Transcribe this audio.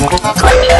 これ